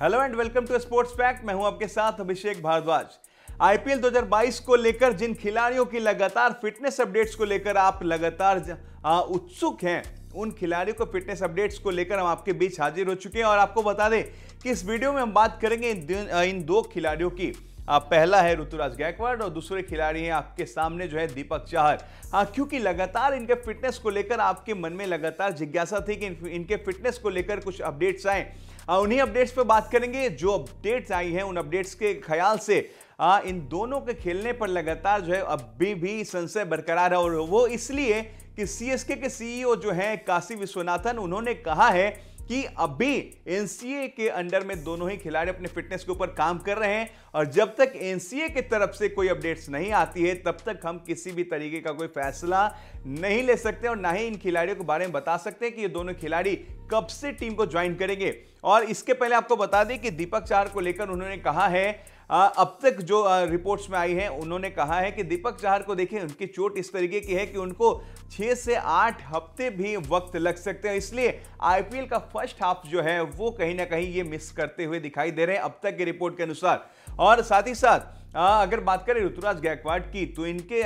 Hello and welcome to sports fact मैं हूँ आपके साथ अभिषेक भारद्वाज। आईपीएल 2022 को लेकर जिन खिलाड़ियों की लगातार फिटनेस अपडेट्स को लेकर आप लगातार उत्सुक हैं, उन खिलाड़ियों को फिटनेस अपडेट्स को लेकर हम आपके बीच हाजिर हो चुके हैं। और आपको बता दें कि इस वीडियो में हम बात करेंगे इन दो खिलाड़ियों की। पहला है ऋतुराज गायकवाड़ और दूसरे खिलाड़ी हैं आपके सामने जो है दीपक चाहर। हाँ क्योंकि लगातार इनके फिटनेस को लेकर आपके मन में लगातार जिज्ञासा थी कि इनके फिटनेस को लेकर कुछ अपडेट्स आए। उन्हीं अपडेट्स पर बात करेंगे। जो अपडेट्स आई हैं उन अपडेट्स के ख्याल से आ, इन दोनों के खेलने पर लगातार जो है अभी भी संशय बरकरार है और वो इसलिए कि सीएसके के सीईओ जो हैं काशी विश्वनाथन उन्होंने कहा है कि अभी एनसीए के अंडर में दोनों ही खिलाड़ी अपने फिटनेस के ऊपर काम कर रहे हैं और जब तक एनसीए की तरफ़ से कोई अपडेट्स नहीं आती है, तब तक हम किसी भी तरीके का कोई फैसला नहीं ले सकते और ना ही इन खिलाड़ियों के बारे में बता सकते हैं कि ये दोनों खिलाड़ी कब से टीम को ज्वाइन करेंगे। और इसके पहले आपको बता दें कि दीपक चार को लेकर उन्होंने कहा है अब तक जो रिपोर्ट्स में आई हैं उन्होंने कहा है कि दीपक चाहर को देखिए उनकी चोट इस तरीके की है कि उनको छह से आठ हफ़्ते भी वक्त लग सकते हैं। इसलिए आईपीएल का फ़र्स्ट हाफ़ जो है वो कहीं ना कहीं ये मिस करते हुए दिखाई दे रहे हैं अब तक की रिपोर्ट के अनुसार। और साथ ही साथ आ, अगर बात करें ऋतुराज गायकवाड़ की तो इनके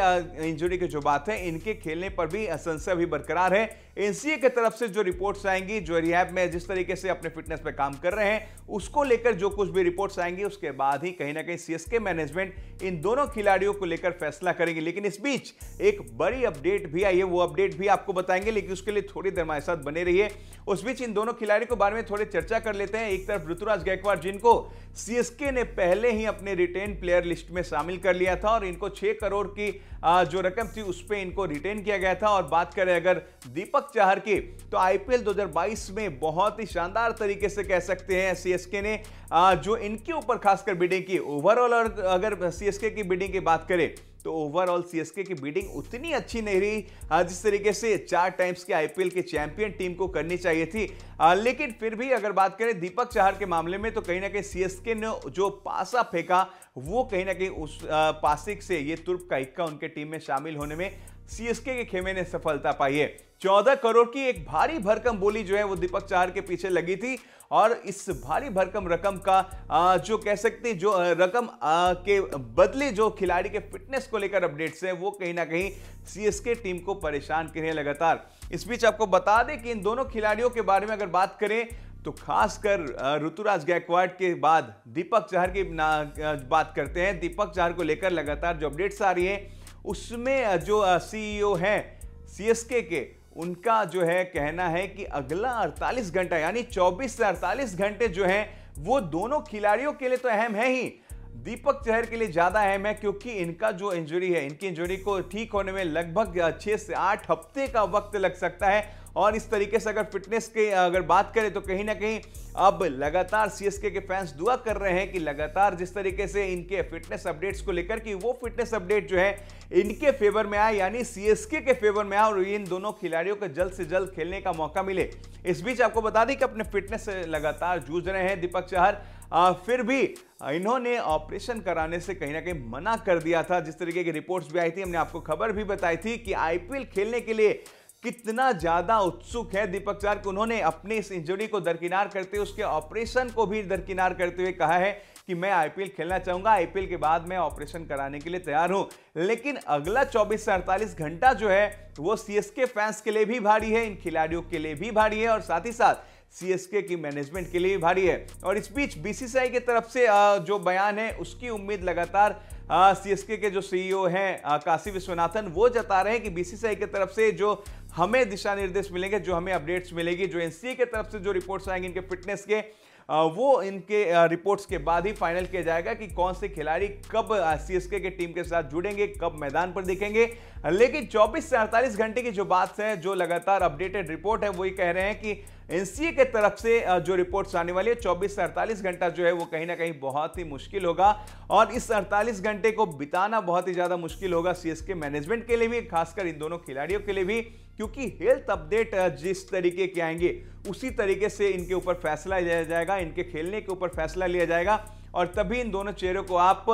इंजरी की जो बात है इनके खेलने पर भी संशय भी बरकरार है। एनसीए की तरफ़ से जो रिपोर्ट्स आएँगी, जो रिहैब में जिस तरीके से अपने फिटनेस पे काम कर रहे हैं, उसको लेकर जो कुछ भी रिपोर्ट्स आएँगी, उसके बाद ही कहीं ना कहीं सीएसके मैनेजमेंट इन दोनों खिलाड़ियों को लेकर फैसला करेंगे। लेकिन इस बीच एक बड़ी अपडेट भी आई है, वो अपडेट भी आपको बताएँगे, लेकिन उसके लिए थोड़ी देर हमारे साथ बने रहिए। उस बीच इन दोनों खिलाड़ियों के बारे में थोड़ी चर्चा कर लेते हैं। एक तरफ़ ऋतुराज गायकवाड़, जिनको सीएसके ने पहले ही अपने रिटेन प्लेयर लिस्ट में शामिल कर लिया था, और इनको छह करोड़ की जो रकम थी, उस पर इनको रिटेन किया गया था। और बात करें अगर दीपक चाहर की। तो आईपीएल 2022 में बहुत ही शानदार तरीके से कह सकते हैं सीएसके ने जो इनके ऊपर खासकर बिडिंग की। ओवरऑल अगर सीएसके की बिडिंग की बात करें तो ओवरऑल सीएसके की बीडिंग उतनी अच्छी नहीं रही जिस तरीके से चार टाइम्स के आईपीएल के चैंपियन टीम को करनी चाहिए थी। लेकिन फिर भी अगर बात करें दीपक चाहर के मामले में तो कहीं ना कहीं सीएसके ने जो पासा फेंका, वो कहीं ना कहीं उस पासिक से ये तुर्प का इक्का उनके टीम में शामिल होने में सीएसके के खेमे ने सफलता पाई है। चौदह करोड़ की एक भारी भरकम बोली जो है वो दीपक चाहर के पीछे लगी थी और इस भारी भरकम रकम का जो कह सकते जो रकम के बदले जो खिलाड़ी के फिटनेस को लेकर अपडेट्स है, वो कहीं ना कहीं सीएसके टीम को परेशान कर लगातार। इस बीच आपको बता दें कि इन दोनों खिलाड़ियों के बारे में अगर बात करें तो खासकर ऋतुराज गायकवाड़ के बाद दीपक चाहर की बात करते हैं। दीपक चाहर को लेकर लगातार जो अपडेट्स आ रही है उसमें जो सीईओ हैं सीएसके के, उनका जो है कहना है कि अगला 48 घंटा, यानी 24 से 48 घंटे जो हैं, वो दोनों खिलाड़ियों के लिए तो अहम है ही। दीपक चहर के लिए ज़्यादा अहम है क्योंकि इनका जो इंजरी है, इनकी इंजरी को ठीक होने में लगभग छह से आठ हफ़्ते का वक्त लग सकता है। और इस तरीके से अगर फिटनेस के अगर बात करें तो कहीं ना कहीं अब लगातार सीएसके के फैंस दुआ कर रहे हैं कि लगातार जिस तरीके से इनके फिटनेस अपडेट्स को लेकर कि वो फिटनेस अपडेट जो है इनके फेवर में आए यानी सीएसके के फेवर में आए और इन दोनों खिलाड़ियों को जल्द से जल्द खेलने का मौका मिले। इस बीच आपको बता दें कि अपने फिटनेस से लगातार जूझ रहे हैं दीपक चाहर। आ, फिर भी इन्होंने ऑपरेशन कराने से कहीं ना कहीं मना कर दिया था। जिस तरीके की रिपोर्ट्स भी आई थी हमने आपको खबर भी बताई थी कि आईपीएल खेलने के लिए कितना ज़्यादा उत्सुक है दीपक चार उन्होंने अपने इस इंजरी को दरकिनार करते हुए, उसके ऑपरेशन को भी दरकिनार करते हुए कहा है कि मैं आईपीएल खेलना चाहूँगा। आईपीएल के बाद मैं ऑपरेशन कराने के लिए तैयार हूँ। लेकिन अगला 24 से 48 घंटा जो है, वो सीएसके फैंस के लिए भी भारी है, इन खिलाड़ियों के लिए भी भारी है और साथ ही साथ सीएसके की मैनेजमेंट के लिए भी भारी है। और इस बीच बीसीसीआई की तरफ़ से जो बयान है, उसकी उम्मीद लगातार सीएसके के जो सीईओ हैं काशी विश्वनाथन, वो जता रहे हैं कि बीसीसीआई की तरफ़ से जो हमें दिशा निर्देश मिलेंगे, जो हमें अपडेट्स मिलेगी, जो एनसीए की तरफ़ से जो रिपोर्ट्स आएँगे इनके फिटनेस के वो इनके रिपोर्ट्स के बाद ही फाइनल किया जाएगा कि कौन से खिलाड़ी कब सीएसके के टीम के साथ जुड़ेंगे, कब मैदान पर दिखेंगे। लेकिन 24 से 48 घंटे की जो बात है, जो लगातार अपडेटेड रिपोर्ट है वही कह रहे हैं कि एनसीए के तरफ़ से जो रिपोर्ट्स आने वाली है 24 से 48 घंटा जो है वो कहीं ना कहीं बहुत ही मुश्किल होगा। और इस 48 घंटे को बिताना बहुत ही ज़्यादा मुश्किल होगा सीएसके मैनेजमेंट के लिए भी, खासकर इन दोनों खिलाड़ियों के लिए भी, क्योंकि हेल्थ अपडेट जिस तरीके के आएँगे, उसी तरीके से इनके ऊपर फैसला लिया जाएगा, इनके खेलने के ऊपर फैसला लिया जाएगा। और तभी इन दोनों चेहरों को आप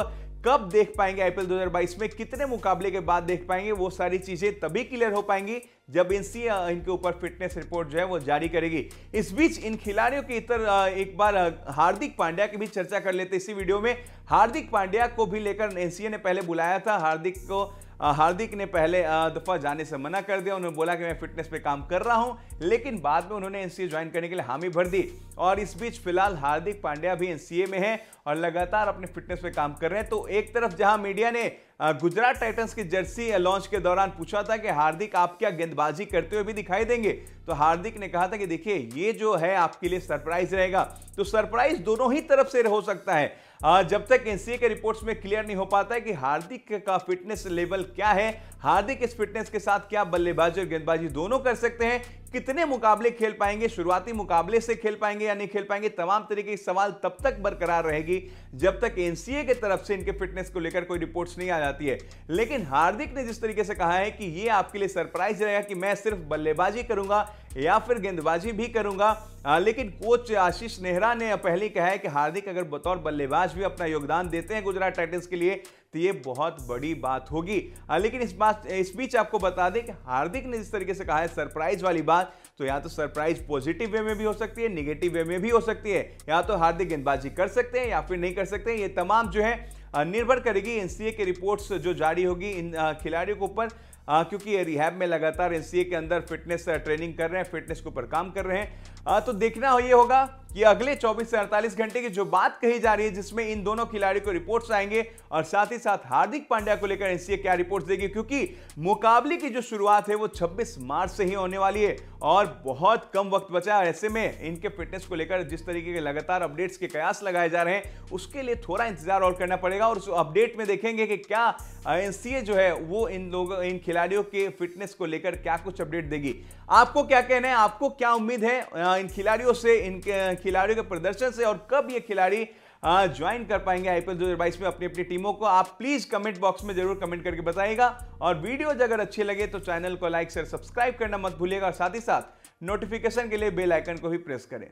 कब देख पाएँगे आईपीएल 2022 में? कितने मुकाबले के बाद देख पाएँगे? वो सारी चीज़ें तभी क्लियर हो पाएँगी जब एनसी इनके ऊपर फिटनेस रिपोर्ट जो है वो जारी करेगी। इस बीच इन खिलाड़ियों के इतर एक बार हार्दिक पांड्या की भी चर्चा कर लेते इसी वीडियो में। हार्दिक पांड्या को भी लेकर एनसीए ने पहले बुलाया था। हार्दिक को हार्दिक ने पहले दफ़ा जाने से मना कर दिया। उन्होंने बोला कि मैं फिटनेस पे काम कर रहा हूँ, लेकिन बाद में उन्होंने एनसीए ज्वाइन करने के लिए हामी भर दी। और इस बीच फ़िलहाल हार्दिक पांड्या भी एनसीए में है और लगातार अपने फिटनेस पे काम कर रहे हैं। तो एक तरफ़ जहाँ मीडिया ने गुजरात टाइटंस की जर्सी लॉन्च के दौरान पूछा था कि हार्दिक आप क्या गेंदबाजी करते हुए भी दिखाई देंगे? तो हार्दिक ने कहा था कि देखिए, ये जो है, आपके लिए सरप्राइज़ रहेगा। तो सरप्राइज़ दोनों ही तरफ़ से हो सकता है। जब तक एनसीए के रिपोर्ट्स में क्लियर नहीं हो पाता है कि हार्दिक का फिटनेस लेवल क्या है, हार्दिक इस फिटनेस के साथ क्या बल्लेबाजी और गेंदबाजी दोनों कर सकते हैं कितने मुकाबले खेल पाएँगे शुरुआती मुकाबले से खेल पाएँगे या नहीं खेल पाएँगे तमाम तरीके के सवाल तब तक बरकरार रहेगी जब तक एनसीए के तरफ़ से इनके फिटनेस को लेकर कोई रिपोर्ट्स नहीं आ जाती है। लेकिन हार्दिक ने जिस तरीके से कहा है कि ये आपके लिए सरप्राइज़ रहेगा कि मैं सिर्फ़ बल्लेबाजी करूँगा या फिर गेंदबाजी भी करूँगा। आ, लेकिन कोच आशीष नेहरा ने पहले कहा है कि हार्दिक अगर बतौर बल्लेबाज भी अपना योगदान देते हैं गुजरात टाइटंस के लिए तो ये बहुत बड़ी बात होगी। लेकिन इस बात इस बीच आपको बता दें कि हार्दिक ने जिस तरीके से कहा है सरप्राइज़ वाली बात तो या तो सरप्राइज़ पॉजिटिव वे में भी हो सकती है निगेटिव वे में भी हो सकती है। या तो हार्दिक गेंदबाजी कर सकते हैं या फिर नहीं कर सकते हैं ये तमाम जो है निर्भर करेगी एनसीए की रिपोर्ट्स जो जारी होगी इन खिलाड़ियों के ऊपर। आ, क्योंकि ये रिहैब में लगातार एनसीए के अंदर फिटनेस ट्रेनिंग कर रहे हैं फिटनेस के ऊपर काम कर रहे हैं। आ, तो देखना हो ये होगा कि अगले 24 से 48 घंटे की जो बात कही जा रही है, जिसमें इन दोनों खिलाड़ियों को रिपोर्ट्स आएँगे और साथ ही साथ हार्दिक पांड्या को लेकर एनसीए क्या रिपोर्ट्स देगी, क्योंकि मुकाबले की जो शुरुआत है, वो 26 मार्च से ही होने वाली है और बहुत कम वक्त बचा है। ऐसे में इनके फिटनेस को लेकर जिस तरीके के लगातार अपडेट्स के कयास लगाए जा रहे हैं, उसके लिए थोड़ा इंतज़ार और करना पड़ेगा और उस अपडेट में देखेंगे कि क्या एनसीए जो है, वो इन लोगों, इन खिलाड़ियों के फिटनेस को लेकर क्या कुछ अपडेट देगी। आपको क्या कहना है? आपको क्या उम्मीद है इन खिलाड़ियों से इन खिलाड़ियों के प्रदर्शन से और कब ये खिलाड़ी ज्वाइन कर पाएँगे आईपीएल 2022 में अपनी अपनी टीमों को। आप प्लीज़ कमेंट बॉक्स में ज़रूर कमेंट करके बताइएगा। और वीडियो अगर अच्छे लगे तो चैनल को लाइक शेयर सब्सक्राइब करना मत भूलिएगा और साथ ही साथ नोटिफिकेशन के लिए बेल आइकन को भी प्रेस करें।